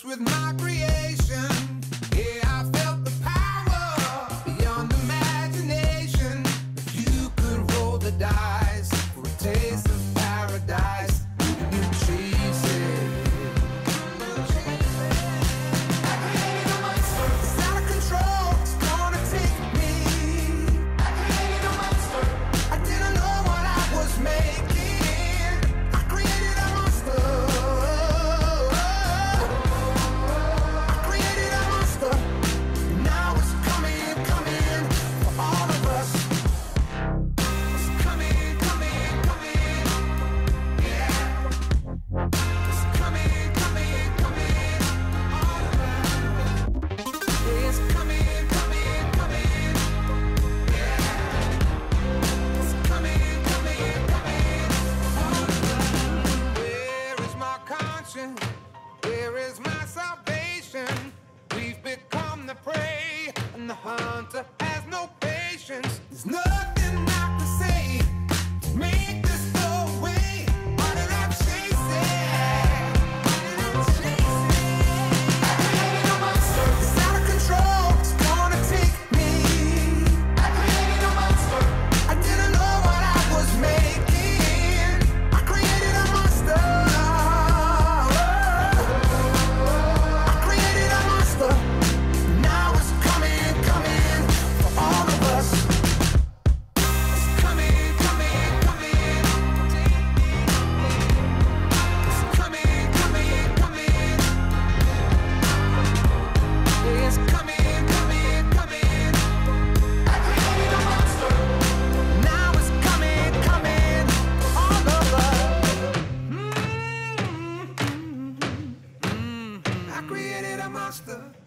obsessed with my creation. Yeah, I felt the power beyond imagination. If you could roll the dice. master.